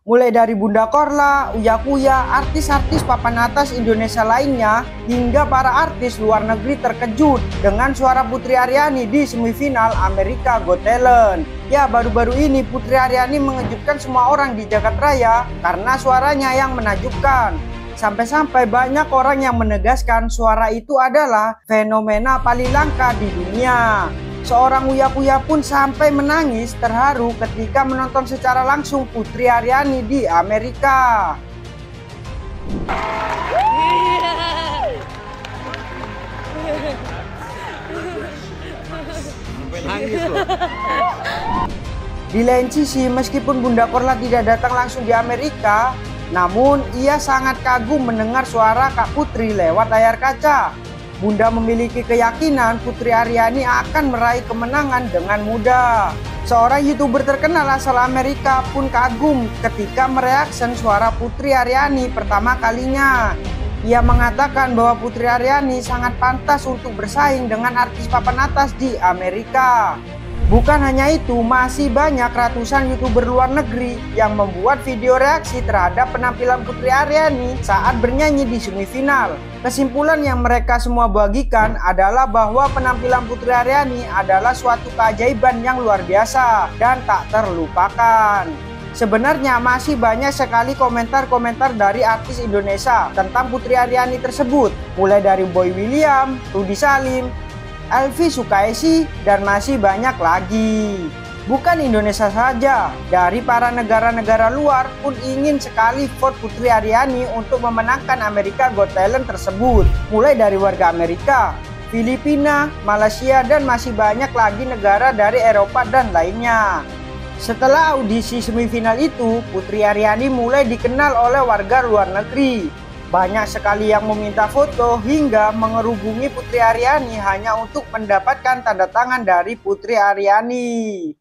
Mulai dari Bunda Korla, Uya Kuya, artis-artis papan atas Indonesia lainnya, hingga para artis luar negeri terkejut dengan suara Putri Aryani di semifinal Amerika Got Talent. Ya, baru-baru ini Putri Aryani mengejutkan semua orang di jagat raya karena suaranya yang menakjubkan. Sampai-sampai banyak orang yang menegaskan suara itu adalah fenomena paling langka di dunia. Seorang Uya Kuya pun sampai menangis terharu ketika menonton secara langsung Putri Aryani di Amerika. Di lain sisi, meskipun Bunda Korla tidak datang langsung di Amerika, namun ia sangat kagum mendengar suara Kak Putri lewat layar kaca. Bunda memiliki keyakinan Putri Aryani akan meraih kemenangan dengan mudah. Seorang youtuber terkenal asal Amerika pun kagum ketika mereaksen suara Putri Aryani pertama kalinya. Ia mengatakan bahwa Putri Aryani sangat pantas untuk bersaing dengan artis papan atas di Amerika. Bukan hanya itu, masih banyak ratusan youtuber luar negeri yang membuat video reaksi terhadap penampilan Putri Aryani saat bernyanyi di semifinal. Kesimpulan yang mereka semua bagikan adalah bahwa penampilan Putri Aryani adalah suatu keajaiban yang luar biasa dan tak terlupakan. Sebenarnya masih banyak sekali komentar-komentar dari artis Indonesia tentang Putri Aryani tersebut, mulai dari Boy William, Rudy Salim, Elvi Sukaisi, dan masih banyak lagi. Bukan Indonesia saja, dari para negara-negara luar pun ingin sekali vote Putri Aryani untuk memenangkan Amerika Got Talent tersebut. Mulai dari warga Amerika, Filipina, Malaysia, dan masih banyak lagi negara dari Eropa dan lainnya. Setelah audisi semifinal itu, Putri Aryani mulai dikenal oleh warga luar negeri. Banyak sekali yang meminta foto hingga mengerubungi Putri Aryani hanya untuk mendapatkan tanda tangan dari Putri Aryani.